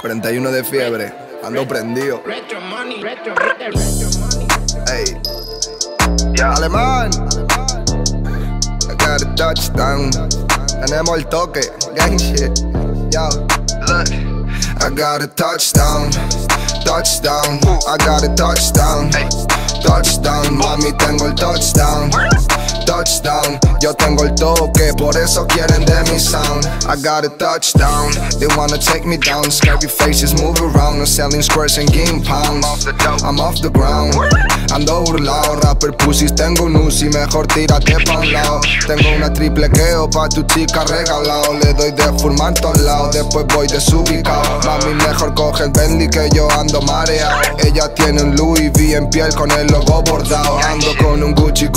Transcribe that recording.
41 de fiebre, ando prendido. Ey, alemán. I got a touchdown. Tenemos el toque, gang shit. Yo, look. I got a touchdown, touchdown. I got a touchdown, touchdown. Mami, tengo el touchdown. Touchdown, yo tengo el toque, por eso quieren de mi sound. I got a touchdown, they wanna take me down. Scary faces move around, I'm selling squares and game pounds. I'm off the ground, ando burlao. Rapper pussies, tengo un Uzi, mejor tírate pa' un lado. Tengo una triple queo pa' tu chica regalado. Le doy de fumar todos lados, después voy desubicado. Mejor coge el Bentley que yo ando mareado. Ella tiene un Louis V en piel con el logo bordado. Ando con un Gucci